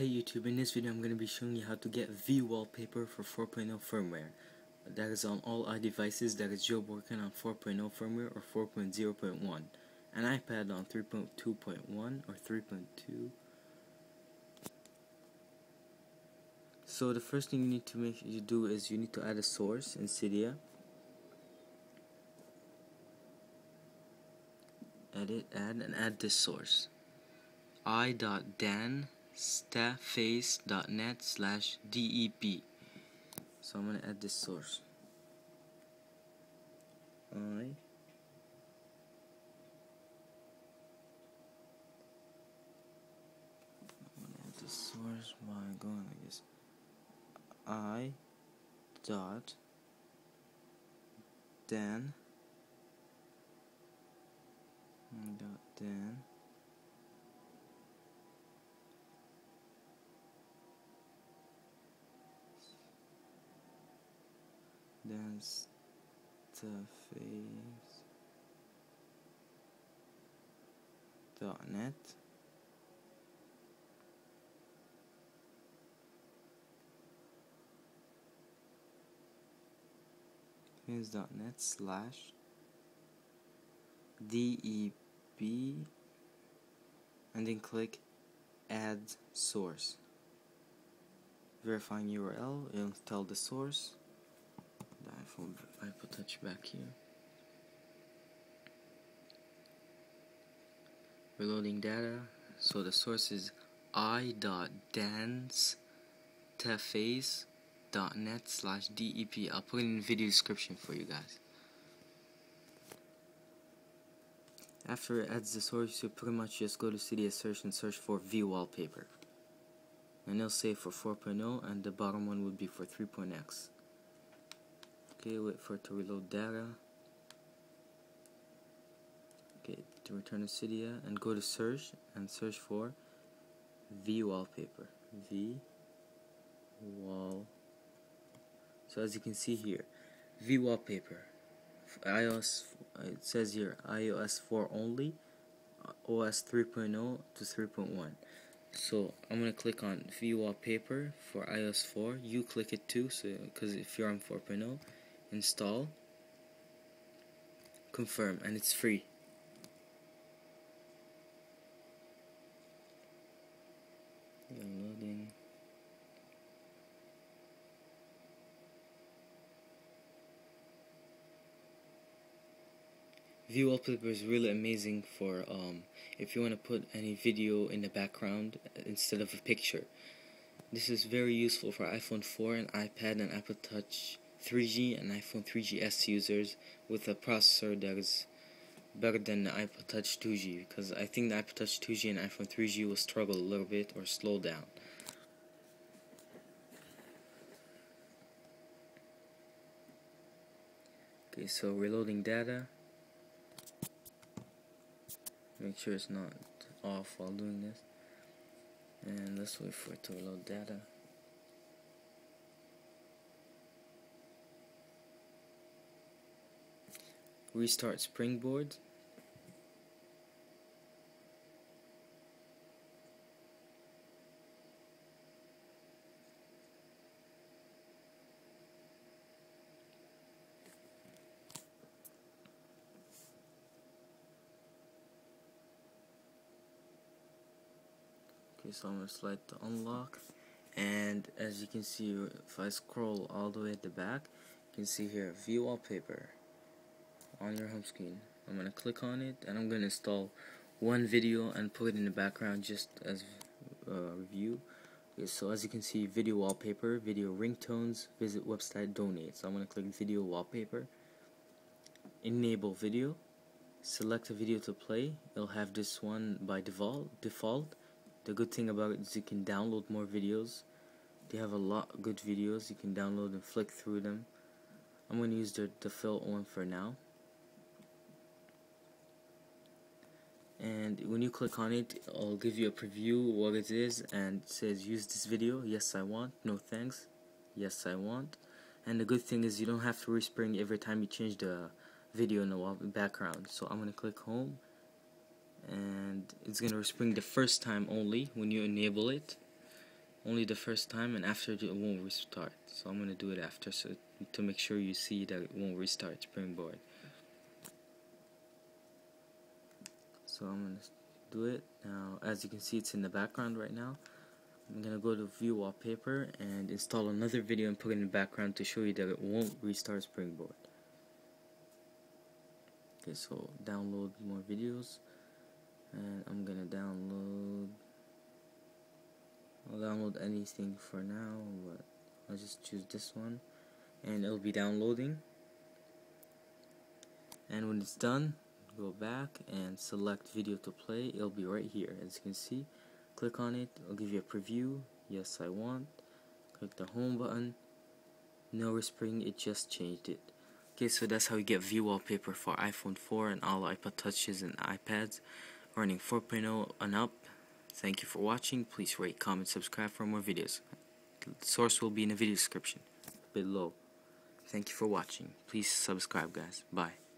Hey YouTube, in this video I'm going to be showing you how to get vWallpaper for 4.0 firmware. That is on all iDevices that is jailbroken on 4.0 firmware or 4.0.1. An iPad on 3.2.1 or 3.2. So the first thing you need to make you do is you need to add a source in Cydia. Edit, add, and add this source. i.dan staface.net slash deb. So I'm to add this source. I this source by going like this. I dot Dan dot Dan dance the dot net. Dot net slash deb and then click add source. Verifying URL it'll tell the source iPhone iPod Touch back here. Reloading data. So the source is i.danstaface.net slash deb. I'll put it in the video description for you guys. After it adds the source, you pretty much just go to Cydia search and search for vWallpaper. And it'll say for 4.0 and the bottom one would be for 3.x. Okay, wait for it to reload data. Okay, to return to Cydia and go to search and search for vWallpaper. V wall. So as you can see here, vWallpaper. iOS, it says here iOS 4 only, OS 3.0 to 3.1. So I'm gonna click on vWallpaper for iOS 4. You click it too, so because if you're on 4.0 install confirm and it's free downloading vWallpaper is really amazing for um, if you want to put any video in the background instead of a picture. This is very useful for iPhone 4 and iPad and Apple Touch 3G and iPhone 3GS users with a processor that is better than the iPod Touch 2G because I think the iPod Touch 2G and iPhone 3G will struggle a little bit or slow down. Okay, so reloading data. Make sure it's not off while doing this. And let's wait for it to reload data. Restart springboard. Okay, so I'm gonna slide to unlock, and as you can see, if I scroll all the way at the back, you can see here vWallpaper on your home screen. I'm gonna click on it and I'm gonna install one video and put it in the background just as a uh, review. Okay, so as you can see, video wallpaper, video ringtones, visit website donate. So I'm gonna click video wallpaper, enable video, select a video to play. It'll have this one by default. Default. The good thing about it is you can download more videos. They have a lot of good videos. You can download and flick through them. I'm going to use the default one for now. And when you click on it I'll give you a preview what it is and it says use this video. Yes I want. No thanks. Yes I want. And the good thing is you don't have to respring every time you change the video in the background. So I'm gonna click home. And it's gonna respring the first time only when you enable it. Only the first time and after it won't restart. So I'm gonna do it after so to make sure you see that it won't restart springboard so I'm gonna do it. Now as you can see it's in the background right now. I'm gonna go to vWallpaper and install another video and put it in the background to show you that it won't restart springboard. Okay so download more videos. And I'm gonna download I'll download anything for now but I'll just choose this one. And it'll be downloading. And when it's done go back and select video to play it'll be right here. As you can see click on it I'll give you a preview. Yes I want. Click the home button. No respring it just changed it. Okay so that's how you get vWallpaper for iPhone 4 and all iPod touches and iPads. Running 4.0 and up. Thank you for watching. Please rate comment subscribe for more videos. The source will be in the video description below. Thank you for watching. Please subscribe guys. Bye